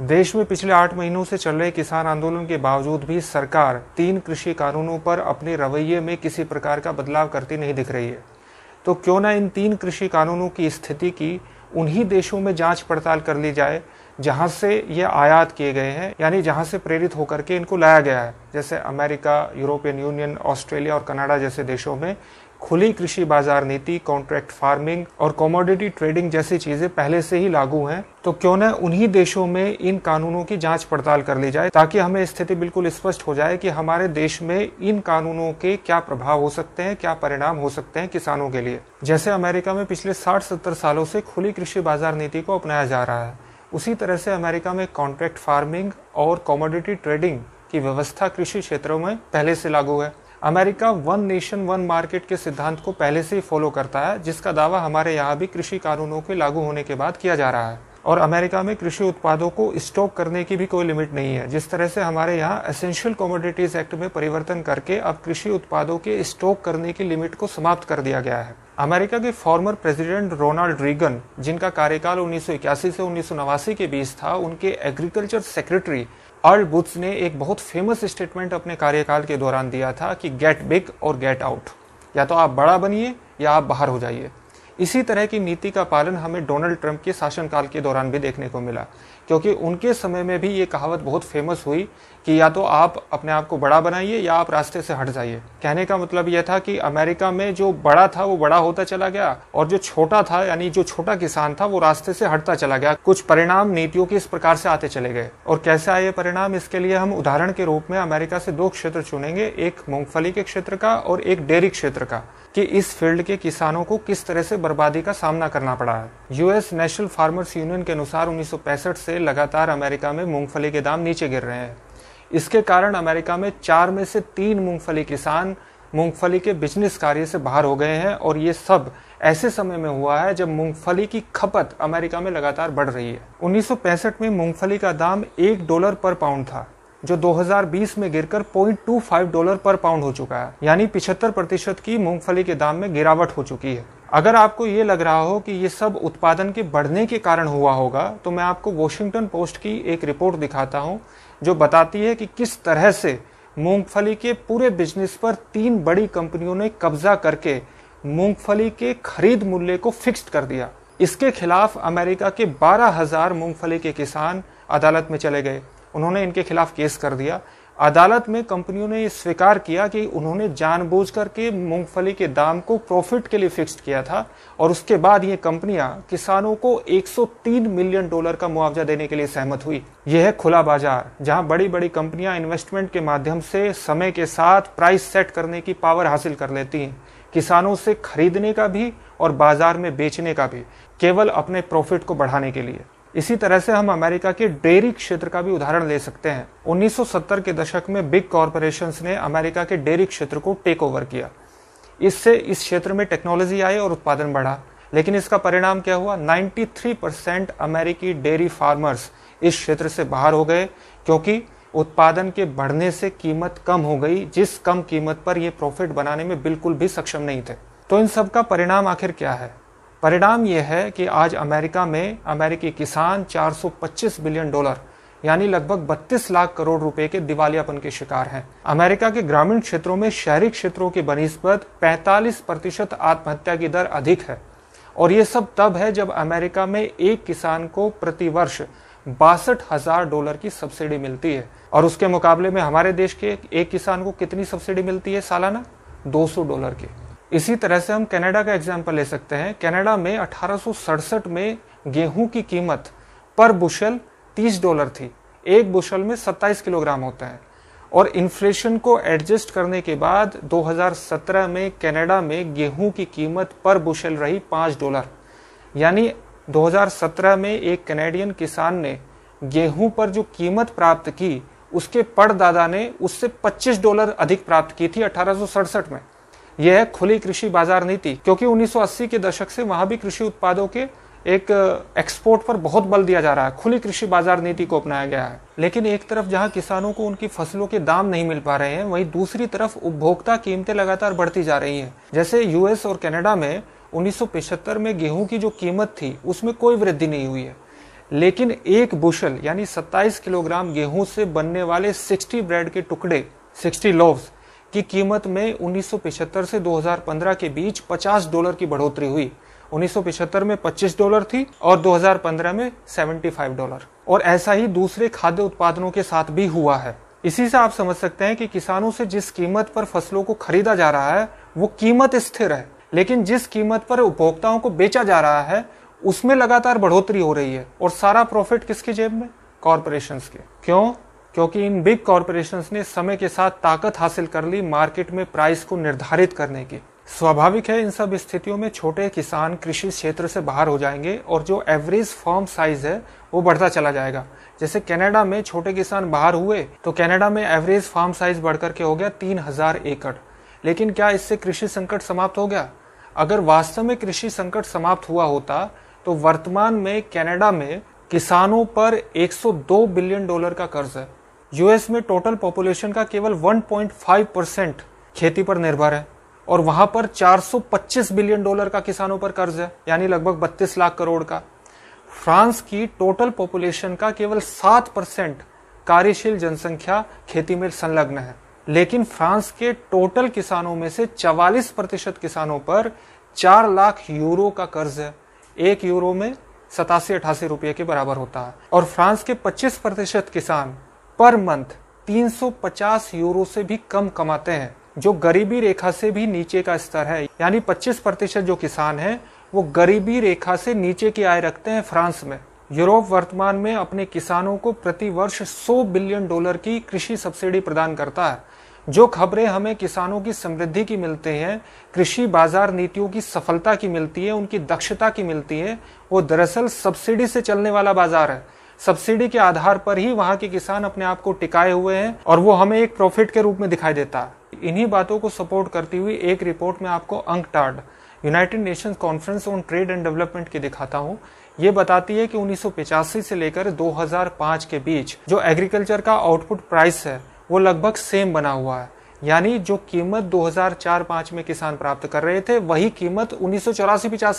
देश में पिछले आठ महीनों से चल रहे किसान आंदोलन के बावजूद भी सरकार तीन कृषि कानूनों पर अपने रवैये में किसी प्रकार का बदलाव करती नहीं दिख रही है। तो क्यों ना इन तीन कृषि कानूनों की स्थिति की उन्हीं देशों में जाँच पड़ताल कर ली जाए, जहाँ से ये आयात किए गए हैं, यानी जहाँ से प्रेरित होकर के इनको लाया गया है। जैसे अमेरिका, यूरोपियन यूनियन, ऑस्ट्रेलिया और कनाडा जैसे देशों में खुली कृषि बाज़ार नीति कॉन्ट्रैक्ट फ़ार्मिंग और कॉमोडिटी ट्रेडिंग जैसी चीज़ें पहले से ही लागू हैं तो क्यों न उन्हीं देशों में इन कानूनों की जाँच पड़ताल कर ली जाए, ताकि हमें स्थिति बिल्कुल स्पष्ट हो जाए कि हमारे देश में इन कानूनों के क्या प्रभाव हो सकते हैं, क्या परिणाम हो सकते हैं किसानों के लिए। जैसे अमेरिका में पिछले साठ सत्तर सालों से खुली कृषि बाज़ार नीति को अपनाया जा रहा है, उसी तरह से अमेरिका में कॉन्ट्रैक्ट फ़ार्मिंग और कॉमोडिटी ट्रेडिंग की व्यवस्था कृषि क्षेत्रों में पहले से लागू है। America one nation, one market के सिद्धांत को पहले से ही फॉलो करता है, जिसका दावा हमारे यहाँ भी कृषि कानूनों के लागू होने के बाद किया जा रहा है। और अमेरिका में कृषि उत्पादों को स्टॉक करने की भी कोई लिमिट नहीं है, जिस तरह से हमारे यहाँ एसेंशियल कॉमोडिटीज एक्ट में परिवर्तन करके अब कृषि उत्पादों के स्टॉक करने की लिमिट को समाप्त कर दिया गया है। अमेरिका के फॉर्मर प्रेसिडेंट रोनाल्ड रीगन जिनका कार्यकाल उन्नीस सौ इक्यासी से उन्नीस सौ नवासी के बीच था, उनके एग्रीकल्चर सेक्रेटरी अर्ल बुथ्स ने एक बहुत फ़ेमस स्टेटमेंट अपने कार्यकाल के दौरान दिया था कि गेट बिग और गेट आउट या तो आप बड़ा बनिए या आप बाहर हो जाइए। इसी तरह की नीति का पालन हमें डोनाल्ड ट्रंप के शासनकाल के दौरान भी देखने को मिला, क्योंकि उनके समय में भी ये कहावत बहुत फ़ेमस हुई कि या तो आप अपने आप को बड़ा बनाइए या आप रास्ते से हट जाइए। कहने का मतलब यह था कि अमेरिका में जो बड़ा था, वो बड़ा होता चला गया और जो छोटा था, यानी जो छोटा किसान था, वो रास्ते से हटता चला गया। कुछ परिणाम नीतियों के इस प्रकार से आते चले गए। और कैसे आए परिणाम? इसके लिए हम उदाहरण के रूप में अमेरिका से दो क्षेत्र चुनेंगे, एक मूंगफली के क्षेत्र का और एक डेयरी क्षेत्र का। कि इस फ़ील्ड के किसानों को किस तरह से बर्बादी का सामना करना पड़ा है। यूएस नेशनल फार्मर्स यूनियन के अनुसार उन्नीस से लगातार अमेरिका में मूंगफली के दाम नीचे गिर रहे हैं। इसके कारण अमेरिका में चार में से तीन मूंगफली किसान मूंगफली के बिज़नेस कार्य से बाहर हो गए हैं और ये सब ऐसे समय में हुआ है जब मूंगफली की खपत अमेरिका में लगातार बढ़ रही है। उन्नीस में मूंगफली का दाम एक डॉलर पर पाउंड था। जो 2020 में गिरकर 0.25 डॉलर पर पाउंड हो चुका है। यानी 75 प्रतिशत की मूंगफली के दाम में गिरावट हो चुकी है। अगर आपको ये लग रहा हो कि ये सब उत्पादन के बढ़ने के कारण हुआ होगा तो मैं आपको वॉशिंगटन पोस्ट की एक रिपोर्ट दिखाता हूँ जो बताती है कि किस तरह से मूंगफली के पूरे बिज़नेस पर तीन बड़ी कंपनियों ने कब्जा करके मूंगफली के खरीद मूल्य को फिक्स्ड कर दिया। इसके खिलाफ अमेरिका के 12,000 मूंगफली के किसान अदालत में चले गए। उन्होंने इनके खिलाफ केस कर दिया। अदालत में कंपनियों ने स्वीकार किया कि उन्होंने जानबूझ करके मूंगफली के दाम को प्रॉफिट के लिए फिक्स्ड किया था और उसके बाद ये कंपनियाँ किसानों को 103 मिलियन डॉलर का मुआवजा देने के लिए सहमत हुई। यह है खुला बाज़ार, जहाँ बड़ी बड़ी कंपनियाँ इन्वेस्टमेंट के माध्यम से समय के साथ प्राइस सेट करने की पावर हासिल कर लेती हैं। किसानों से खरीदने का भी और बाज़ार में बेचने का भी, केवल अपने प्रॉफिट को बढ़ाने के लिए। इसी तरह से हम अमेरिका के डेयरी क्षेत्र का भी उदाहरण ले सकते हैं। 1970 के दशक में बिग कॉरपोरेशन ने अमेरिका के डेयरी क्षेत्र को टेक ओवर किया। इससे इस क्षेत्र में टेक्नोलॉजी आई और उत्पादन बढ़ा। लेकिन इसका परिणाम क्या हुआ? 93 परसेंट अमेरिकी डेयरी फार्मर्स इस क्षेत्र से बाहर हो गए, क्योंकि उत्पादन के बढ़ने से कीमत कम हो गई, जिस कम कीमत पर यह प्रॉफिट बनाने में बिल्कुल भी सक्षम नहीं थे। तो इन सब का परिणाम आखिर क्या है? परिणाम यह है कि आज अमेरिका में अमेरिकी किसान 425 बिलियन डॉलर, यानी लगभग 32 लाख करोड़ रुपए के दिवालियापन के शिकार हैं। अमेरिका के ग्रामीण क्षेत्रों में शहरी क्षेत्रों की बनस्बत 45 प्रतिशत आत्महत्या की दर अधिक है। और ये सब तब है जब अमेरिका में एक किसान को प्रति वर्ष बासठ हज़ार डॉलर की सब्सिडी मिलती है। और उसके मुकाबले में हमारे देश के एक किसान को कितनी सब्सिडी मिलती है सालाना? 200 डॉलर की। इसी तरह से हम कनाडा का एग्ज़ाम्पल ले सकते हैं। कनाडा में अठारह में गेहूँ की कीमत पर बुशल 30 डॉलर थी। एक बुशल में 27 किलोग्राम होता है। और इन्फ्लेशन को एडजस्ट करने के बाद 2017 में कनाडा में गेहूँ की कीमत पर बुशल रही 5 डॉलर यानी 2017 में एक कनेडियन किसान ने गेहूँ पर जो कीमत प्राप्त की, उसके पड़दादा ने उससे 25 डॉलर अधिक प्राप्त की थी अठारह में। यह है खुली कृषि बाज़ार नीति, क्योंकि 1980 के दशक से वहाँ भी कृषि उत्पादों के एक एक्सपोर्ट पर बहुत बल दिया जा रहा है। खुली कृषि बाज़ार नीति को अपनाया गया है। लेकिन एक तरफ़ जहाँ किसानों को उनकी फ़सलों के दाम नहीं मिल पा रहे हैं, वहीं दूसरी तरफ़ उपभोक्ता कीमतें लगातार बढ़ती जा रही हैं। जैसे यूएस और कनाडा में उन्नीस में गेहूँ की जो कीमत थी, उसमें कोई वृद्धि नहीं हुई है। लेकिन एक बुशल यानी 27 किलोग्राम गेहूँ से बनने वाले 60 ब्रेड के टुकड़े 60 लोव्स की कीमत में 1975 से 2015 के बीच 50 डॉलर की बढ़ोतरी हुई। 1975 में 25 डॉलर थी और 2015 में 75 डॉलर। और ऐसा ही दूसरे खाद्य उत्पादनों के साथ भी हुआ है। इसी से आप समझ सकते हैं कि किसानों से जिस कीमत पर फ़सलों को खरीदा जा रहा है, वो कीमत स्थिर है। लेकिन जिस कीमत पर उपभोक्ताओं को बेचा जा रहा है, उसमें लगातार बढ़ोतरी हो रही है। और सारा प्रॉफिट किसकी जेब में? कॉरपोरेशन के। क्यों? क्योंकि इन बिग कॉरपोरेशन ने समय के साथ ताकत हासिल कर ली मार्केट में प्राइस को निर्धारित करने की। स्वाभाविक है इन सब स्थितियों में छोटे किसान कृषि क्षेत्र से बाहर हो जाएँगे और जो एवरेज फॉर्म साइज़ है, वो बढ़ता चला जाएगा। जैसे कनाडा में छोटे किसान बाहर हुए तो कनाडा में एवरेज फार्म साइज़ बढ़कर के हो गया तीन हज़ार एकड़। लेकिन क्या इससे कृषि संकट समाप्त हो गया? अगर वास्तव में कृषि संकट समाप्त हुआ होता तो वर्तमान में कनाडा में किसानों पर 102 बिलियन डॉलर का कर्ज है। यूएस में टोटल पॉपुलेशन का केवल 1.5 परसेंट खेती पर निर्भर है और वहाँ पर 425 बिलियन डॉलर का किसानों पर कर्ज है, यानी लगभग 32 लाख करोड़ का। फ्रांस की टोटल पॉपुलेशन का केवल 7 परसेंट कार्यशील जनसंख्या खेती में संलग्न है। लेकिन फ्रांस के टोटल किसानों में से 44 प्रतिशत किसानों पर 4 लाख यूरो का कर्ज है। एक यूरो में सतासी अठासी रुपये के बराबर होता है। और फ्रांस के 25 प्रतिशत किसान पर मंथ 350 यूरो से भी कम कमाते हैं, जो गरीबी रेखा से भी नीचे का स्तर है। यानी 25 प्रतिशत जो किसान हैं, वो गरीबी रेखा से नीचे की आय रखते हैं फ्रांस में। यूरोप वर्तमान में अपने किसानों को प्रति वर्ष 100 बिलियन डॉलर की कृषि सब्सिडी प्रदान करता है। जो खबरें हमें किसानों की समृद्धि की मिलते हैं, कृषि बाज़ार नीतियों की सफलता की मिलती है, उनकी दक्षता की मिलती है, वो दरअसल सब्सिडी से चलने वाला बाज़ार है। सब्सिडी के आधार पर ही वहाँ के किसान अपने आप को टिकाए हुए हैं और वो हमें एक प्रॉफिट के रूप में दिखाई देता। है इन्हीं बातों को सपोर्ट करती हुई एक रिपोर्ट में आपको अंक tarred United Nations conference on trade and development की दिखाता हूँ। ये बताती है कि उन्नीस से लेकर 2005 के बीच जो एग्रीकल्चर का आउटपुट प्राइस है, वो लगभग सेम बना हुआ है। यानी जो कीमत 2004-5 में किसान प्राप्त कर रहे थे, वही कीमत उन्नीस सौ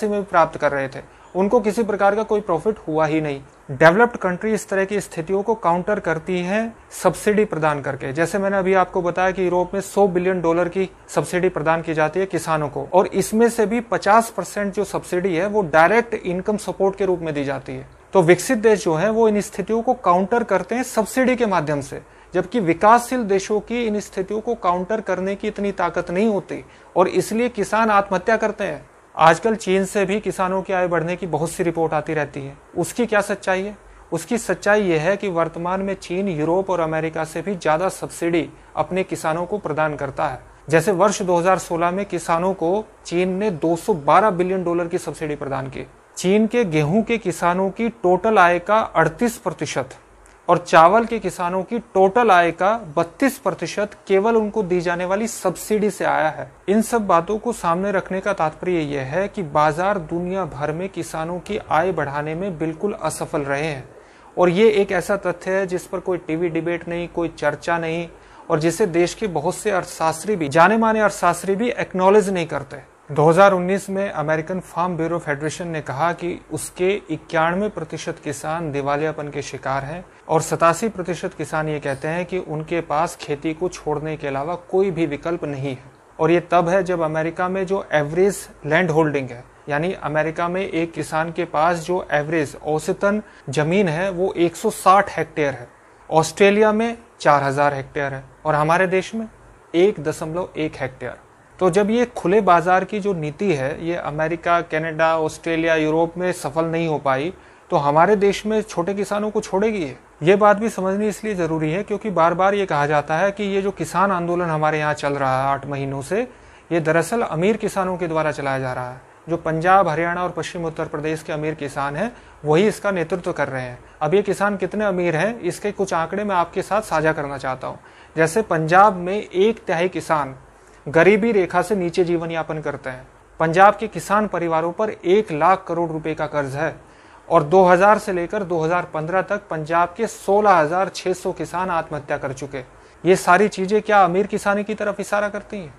में भी प्राप्त कर रहे थे। उनको किसी प्रकार का कोई प्रॉफिट हुआ ही नहीं। डेवलप्ड कंट्री इस तरह की स्थितियों को काउंटर करती है सब्सिडी प्रदान करके। जैसे मैंने अभी आपको बताया कि यूरोप में 100 बिलियन डॉलर की सब्सिडी प्रदान की जाती है किसानों को, और इसमें से भी 50 परसेंट जो सब्सिडी है वो डायरेक्ट इनकम सपोर्ट के रूप में दी जाती है। तो विकसित देश जो है वो इन स्थितियों को काउंटर करते हैं सब्सिडी के माध्यम से, जबकि विकासशील देशों की इन स्थितियों को काउंटर करने की इतनी ताकत नहीं होती, और इसलिए किसान आत्महत्या करते हैं। आजकल चीन से भी किसानों की आय बढ़ने की बहुत सी रिपोर्ट आती रहती है। उसकी क्या सच्चाई है? उसकी सच्चाई यह है कि वर्तमान में चीन यूरोप और अमेरिका से भी ज़्यादा सब्सिडी अपने किसानों को प्रदान करता है। जैसे वर्ष 2016 में किसानों को चीन ने 212 बिलियन डॉलर की सब्सिडी प्रदान की। चीन के गेहूँ के किसानों की टोटल आय का 38 प्रतिशत। और चावल के किसानों की टोटल आय का 32 प्रतिशत केवल उनको दी जाने वाली सब्सिडी से आया है। इन सब बातों को सामने रखने का तात्पर्य यह है कि बाज़ार दुनिया भर में किसानों की आय बढ़ाने में बिल्कुल असफल रहे हैं। और ये एक ऐसा तथ्य है जिस पर कोई टीवी डिबेट नहीं, कोई चर्चा नहीं, और जिसे देश के बहुत से अर्थशास्त्री भी जाने माने अर्थशास्त्री भी एक्नोलेज नहीं करते। 2019 में अमेरिकन फार्म ब्यूरो फेडरेशन ने कहा कि उसके इक्यानवे प्रतिशत किसान दिवालियापन के शिकार हैं और सतासी प्रतिशत किसान ये कहते हैं कि उनके पास खेती को छोड़ने के अलावा कोई भी विकल्प नहीं है। और ये तब है जब अमेरिका में जो एवरेज लैंड होल्डिंग है, यानी अमेरिका में एक किसान के पास जो एवरेज औसतन ज़मीन है, वो 160 हेक्टेयर है। ऑस्ट्रेलिया में 4000 हेक्टेयर है और हमारे देश में एक दशमलव एक हेक्टेयर। तो जब ये खुले बाज़ार की जो नीति है, ये अमेरिका, कनाडा, ऑस्ट्रेलिया, यूरोप में सफल नहीं हो पाई तो हमारे देश में छोटे किसानों को छोड़ेगी ये? ये बात भी समझनी इसलिए ज़रूरी है क्योंकि बार बार ये कहा जाता है कि ये जो किसान आंदोलन हमारे यहाँ चल रहा है आठ महीनों से, ये दरअसल अमीर किसानों के द्वारा चलाया जा रहा है। जो पंजाब, हरियाणा और पश्चिम उत्तर प्रदेश के अमीर किसान हैं, वही इसका नेतृत्व कर रहे हैं। अब ये किसान कितने अमीर हैं, इसके कुछ आंकड़े मैं आपके साथ साझा करना चाहता हूँ। जैसे पंजाब में एक तिहाई किसान गरीबी रेखा से नीचे जीवन यापन करते हैं। पंजाब के किसान परिवारों पर एक लाख करोड़ रुपए का कर्ज है और 2000 से लेकर 2015 तक पंजाब के 16,600 किसान आत्महत्या कर चुके ये सारी चीज़ें क्या अमीर किसानी की तरफ़ इशारा करती हैं?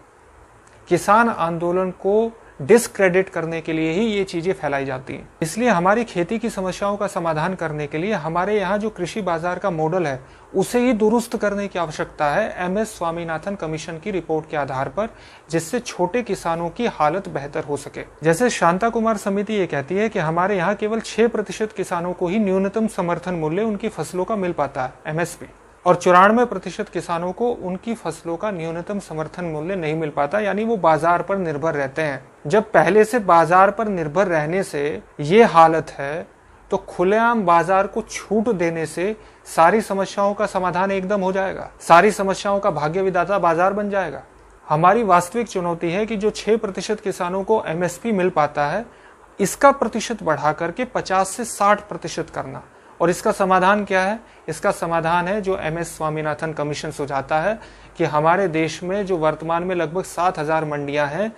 किसान आंदोलन को डिसक्रेडिट करने के लिए ही ये चीज़ें फैलाई जाती हैं। इसलिए हमारी खेती की समस्याओं का समाधान करने के लिए हमारे यहाँ जो कृषि बाज़ार का मॉडल है, उसे ही दुरुस्त करने की आवश्यकता है एम एस स्वामीनाथन कमीशन की रिपोर्ट के आधार पर, जिससे छोटे किसानों की हालत बेहतर हो सके। जैसे शांता कुमार समिति ये कहती है कि हमारे यहाँ केवल छह प्रतिशत किसानों को ही न्यूनतम समर्थन मूल्य उनकी फ़सलों का मिल पाता है एमएसपी और चौरानवे प्रतिशत किसानों को उनकी फ़सलों का न्यूनतम समर्थन मूल्य नहीं मिल पाता, यानी वो बाज़ार पर निर्भर रहते हैं। जब पहले से बाज़ार पर निर्भर रहने से ये हालत है तो खुलेआम बाज़ार को छूट देने से सारी समस्याओं का समाधान एकदम हो जाएगा। सारी समस्याओं का भाग्य विदाता बाज़ार बन जाएगा। हमारी वास्तविक चुनौती है कि जो छह प्रतिशत किसानों को एमएसपी मिल पाता है, इसका प्रतिशत बढ़ा करके 50 से 60 प्रतिशत करना। और इसका समाधान क्या है? इसका समाधान है जो एम एस स्वामीनाथन कमीशन सुझाता है कि हमारे देश में जो वर्तमान में लगभग सात हज़ार मंडियाँ हैं,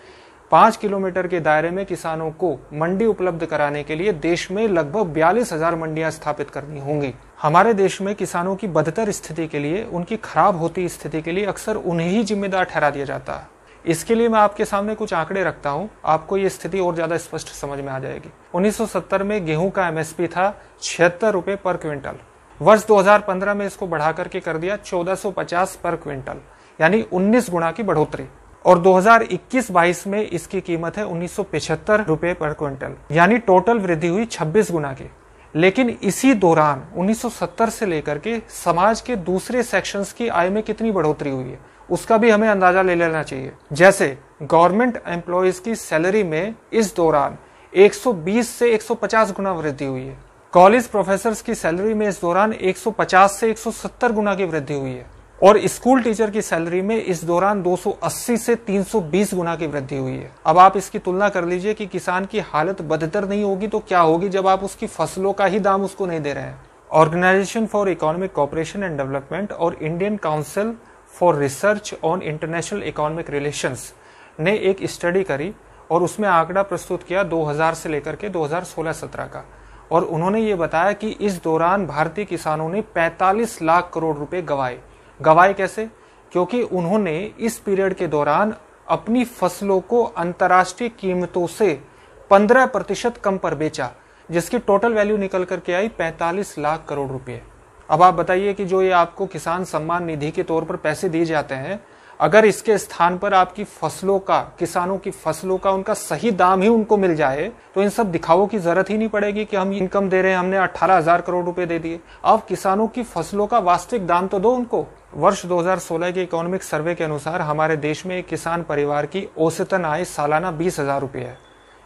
पाँच किलोमीटर के दायरे में किसानों को मंडी उपलब्ध कराने के लिए देश में लगभग बयालीस हज़ार मंडियाँ स्थापित करनी होंगी। हमारे देश में किसानों की बदतर स्थिति के लिए, उनकी खराब होती स्थिति के लिए अक्सर उन्हें ही जिम्मेदार ठहरा दिया जाता है। इसके लिए मैं आपके सामने कुछ आंकड़े रखता हूँ। आपको ये स्थिति और ज़्यादा स्पष्ट समझ में आ जाएगी। 1970 में गेहूँ का एमएसपी था छिहत्तर रुपए पर क्विंटल। वर्ष 2015 में इसको बढ़ा करके कर दिया 1450 पर क्विंटल, यानी 19 गुना की बढ़ोतरी। और 2021-22 में इसकी कीमत है उन्नीस रुपए पर क्विंटल, यानी टोटल वृद्धि हुई 26 गुना की। लेकिन इसी दौरान 1970 से लेकर के समाज के दूसरे सेक्शंस की आय में कितनी बढ़ोतरी हुई है? उसका भी हमें अंदाज़ा ले लेना चाहिए। जैसे गवर्नमेंट एम्प्लॉयज़ की सैलरी में इस दौरान 120 से 150 गुना वृद्धि हुई है। कॉलेज प्रोफेसर की सैलरी में इस दौरान 150 से 170 गुना की वृद्धि हुई है। और स्कूल टीचर की सैलरी में इस दौरान 280 से 320 गुना की वृद्धि हुई है। अब आप इसकी तुलना कर लीजिए कि किसान की हालत बदतर नहीं होगी तो क्या होगी जब आप उसकी फ़सलों का ही दाम उसको नहीं दे रहे हैं। Organisation for economic cooperation and development और Indian council for research on international economic relations ने एक स्टडी करी और उसमें आंकड़ा प्रस्तुत किया 2000 से लेकर के 2016-17 का। और उन्होंने ये बताया कि इस दौरान भारतीय किसानों ने 45 लाख करोड़ रुपए गवाए। गवाए कैसे? क्योंकि उन्होंने इस पीरियड के दौरान अपनी फ़सलों को अंतर्राष्ट्रीय कीमतों से 15 प्रतिशत कम पर बेचा, जिसकी टोटल वैल्यू निकल करके आई 45 लाख करोड़ रुपए। अब आप बताइए कि जो ये आपको किसान सम्मान निधि के तौर पर पैसे दिए जाते हैं, अगर इसके स्थान पर आपकी फ़सलों का, किसानों की फ़सलों का उनका सही दाम ही उनको मिल जाए तो इन सब दिखावों की ज़रूरत ही नहीं पड़ेगी कि हम इनकम दे रहे हैं, हमने अट्ठारह हज़ार करोड़ रुपए दे दिए। अब किसानों की फ़सलों का वास्तविक दाम तो दो उनको। वर्ष 2016 के इकोनॉमिक सर्वे के अनुसार हमारे देश में एक किसान परिवार की औसतन आय सालाना बीस हज़ार रुपये है।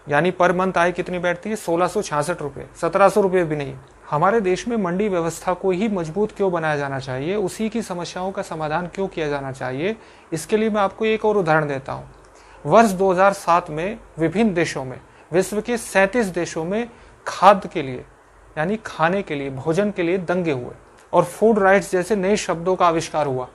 यानी पर मंथ आय कितनी बैठती है? सोलह सौ छियासठ रुपये सत्रह सौ रुपये भी नहीं। हमारे देश में मंडी व्यवस्था को ही मज़बूत क्यों बनाया जाना चाहिए? उसी की समस्याओं का समाधान क्यों किया जाना चाहिए? इसके लिए मैं आपको एक और उदाहरण देता हूँ। वर्ष 2007 में विभिन्न देशों में, विश्व के सैंतीस देशों में खाद्य के लिए, यानी खाने के लिए, भोजन के लिए दंगे हुए और फ़ूड राइट्स जैसे नए शब्दों का आविष्कार हुआ।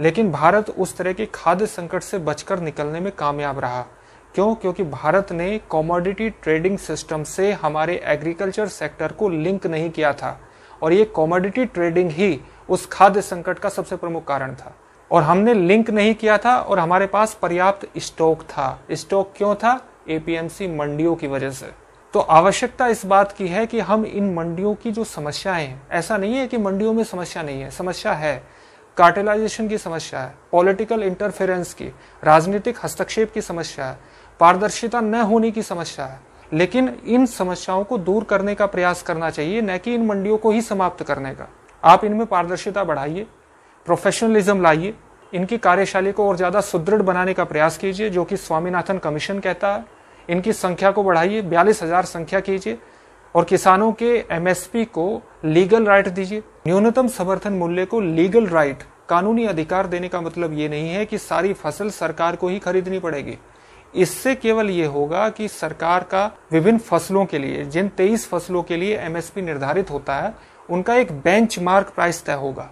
लेकिन भारत उस तरह के खाद्य संकट से बचकर निकलने में कामयाब रहा। क्यों? क्योंकि भारत ने कॉमोडिटी ट्रेडिंग सिस्टम से हमारे एग्रीकल्चर सेक्टर को लिंक नहीं किया था। और ये कॉमोडिटी ट्रेडिंग ही उस खाद्य संकट का सबसे प्रमुख कारण था। और हमने लिंक नहीं किया था और हमारे पास पर्याप्त स्टॉक था। स्टॉक क्यों था? एपीएमसी मंडियों की वजह से। तो आवश्यकता इस बात की है कि हम इन मंडियों की जो समस्याएँ हैं, ऐसा नहीं है कि मंडियों में समस्या नहीं है। समस्या है। कार्टेलाइजेशन की समस्या है। पॉलिटिकल इंटरफेरेंस की, राजनीतिक हस्तक्षेप की समस्या है। पारदर्शिता न होने की समस्या है। लेकिन इन समस्याओं को दूर करने का प्रयास करना चाहिए, न कि इन मंडियों को ही समाप्त करने का। आप इनमें पारदर्शिता बढ़ाइए प्रोफेशनलिज्म लाइए, इनकी कार्यशाली को और ज़्यादा सुदृढ़ बनाने का प्रयास कीजिए, जो कि स्वामीनाथन कमीशन कहता है। इनकी संख्या को बढ़ाइए, बयालीस हज़ार संख्या कीजिए, और किसानों के एमएसपी को लीगल राइट दीजिए। न्यूनतम समर्थन मूल्य को लीगल राइट कानूनी अधिकार देने का मतलब ये नहीं है कि सारी फ़सल सरकार को ही खरीदनी पड़ेगी। इससे केवल ये होगा कि सरकार का विभिन्न फ़सलों के लिए, जिन तेईस फ़सलों के लिए एमएसपी निर्धारित होता है, उनका एक बेंच मार्क प्राइस तय होगा।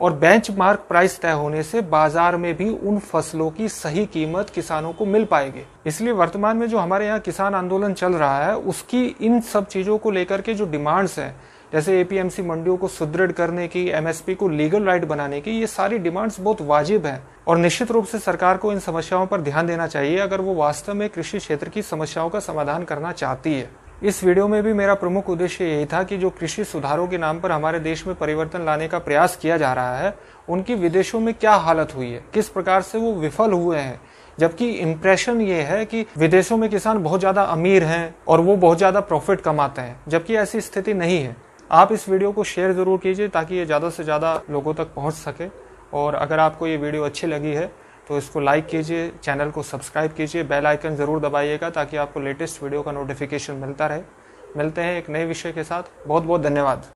और बेंच मार्क प्राइस तय होने से बाज़ार में भी उन फ़सलों की सही कीमत किसानों को मिल पाएगी। इसलिए वर्तमान में जो हमारे यहाँ किसान आंदोलन चल रहा है, उसकी इन सब चीज़ों को लेकर के जो डिमांड्स हैं जैसे एपीएमसी मंडियों को सुदृढ़ करने की एमएसपी को लीगल राइट बनाने की, ये सारी डिमांड्स बहुत वाजिब हैं। और निश्चित रूप से सरकार को इन समस्याओं पर ध्यान देना चाहिए अगर वो वास्तव में कृषि क्षेत्र की समस्याओं का समाधान करना चाहती है। इस वीडियो में भी मेरा प्रमुख उद्देश्य यही था कि जो कृषि सुधारों के नाम पर हमारे देश में परिवर्तन लाने का प्रयास किया जा रहा है, उनकी विदेशों में क्या हालत हुई है, किस प्रकार से वो विफल हुए हैं। जबकि इम्प्रेशन ये है कि विदेशों में किसान बहुत ज़्यादा अमीर हैं और वो बहुत ज़्यादा प्रॉफिट कमाते हैं, जबकि ऐसी स्थिति नहीं है। आप इस वीडियो को शेयर ज़रूर कीजिए ताकि ये ज़्यादा से ज़्यादा लोगों तक पहुँच सके। और अगर आपको ये वीडियो अच्छी लगी है तो इसको लाइक कीजिए चैनल को सब्सक्राइब कीजिए बेल आइकन ज़रूर दबाइएगा ताकि आपको लेटेस्ट वीडियो का नोटिफिकेशन मिलता रहे। मिलते हैं एक नए विषय के साथ। बहुत बहुत धन्यवाद।